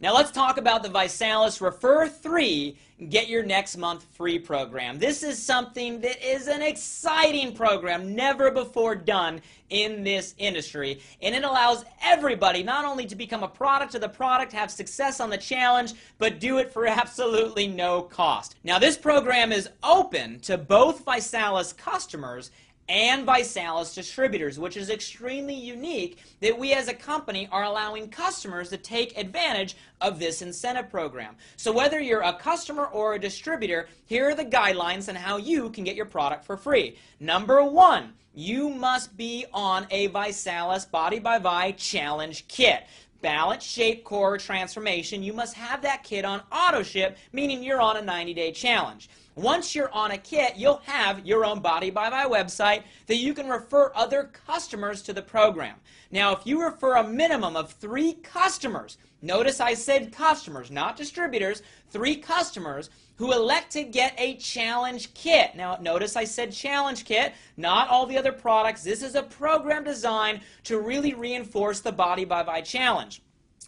Now let's talk about the ViSalus Refer 3 Get Your Next Month Free program. This is something that is an exciting program, never before done in this industry. And it allows everybody not only to become a product of the product, have success on the challenge, but do it for absolutely no cost. Now this program is open to both ViSalus customers and ViSalus distributors, which is extremely unique that we as a company are allowing customers to take advantage of this incentive program. So whether you're a customer or a distributor, here are the guidelines on how you can get your product for free. Number one, you must be on a ViSalus Body by Vi Challenge Kit balance, shape, core transformation, you must have that kit on auto ship, meaning you're on a 90 day challenge. Once you're on a kit, you'll have your own Body by Vi website that you can refer other customers to the program. Now, if you refer a minimum of three customers, notice I said customers, not distributors, three customers who elect to get a challenge kit. Now, notice I said challenge kit, not all the other products. This is a program designed to really reinforce the Body by Vi challenge.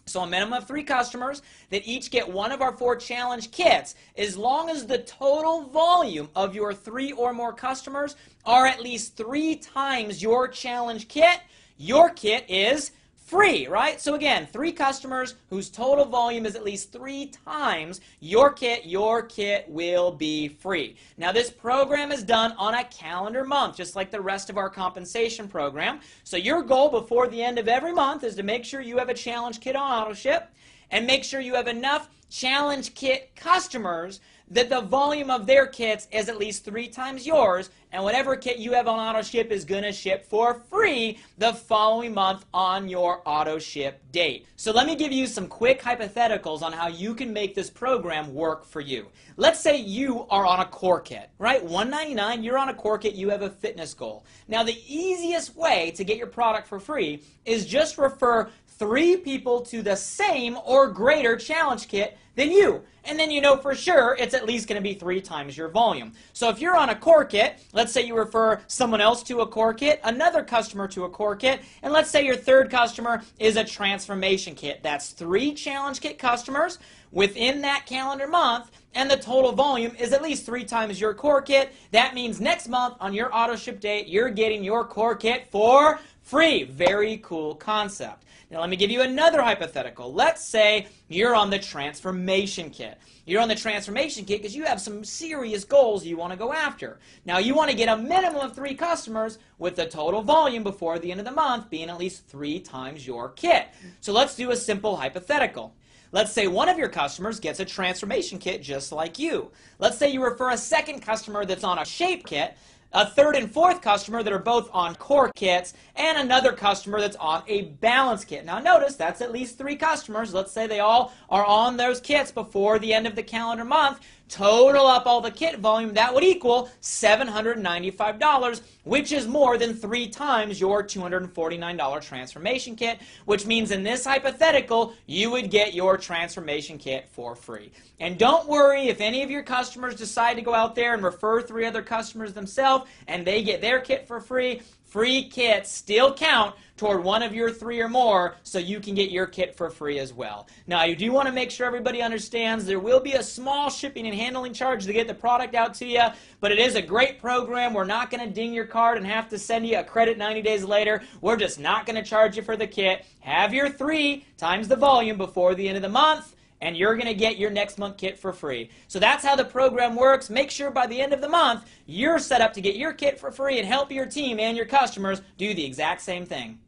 So a minimum of three customers that each get one of our four challenge kits, as long as the total volume of your three or more customers are at least three times your challenge kit, your kit is free, right? So again, three customers whose total volume is at least three times your kit, your kit will be free. Now this program is done on a calendar month, just like the rest of our compensation program. So your goal before the end of every month is to make sure you have a challenge kit on auto ship and make sure you have enough challenge kit customers that the volume of their kits is at least three times yours, and whatever kit you have on auto ship is going to ship for free the following month on your auto ship date. So let me give you some quick hypotheticals on how you can make this program work for you. Let's say you are on a core kit, right? 199 you're on a core kit, you have a fitness goal. Now the easiest way to get your product for free is just refer three people to the same or greater challenge kit than you. And then you know for sure it's at least going to be three times your volume. So if you're on a core kit, let's say you refer someone else to a core kit, another customer to a core kit, and let's say your third customer is a transformation kit. That's three challenge kit customers within that calendar month and the total volume is at least three times your core kit. That means next month on your auto ship date, you're getting your core kit for free. Very cool concept. Now let me give you another hypothetical. Let's say you're on the transformation kit. You're on the transformation kit because you have some serious goals you want to go after. Now you want to get a minimum of three customers with the total volume before the end of the month being at least three times your kit. So let's do a simple hypothetical. Let's say one of your customers gets a transformation kit just like you. Let's say you refer a second customer that's on a shape kit a third and fourth customer that are both on core kits, and another customer that's on a balance kit. Now notice that's at least three customers. Let's say they all are on those kits before the end of the calendar month total up all the kit volume, that would equal $795, which is more than three times your $249 transformation kit, which means in this hypothetical, you would get your transformation kit for free. And don't worry if any of your customers decide to go out there and refer three other customers themselves and they get their kit for free, free kits still count toward one of your three or more so you can get your kit for free as well. Now, you do want to make sure everybody understands there will be a small shipping and handling charge to get the product out to you, but it is a great program. We're not going to ding your card and have to send you a credit 90 days later. We're just not going to charge you for the kit. Have your three times the volume before the end of the month and you're going to get your next month kit for free. So that's how the program works. Make sure by the end of the month, you're set up to get your kit for free and help your team and your customers do the exact same thing.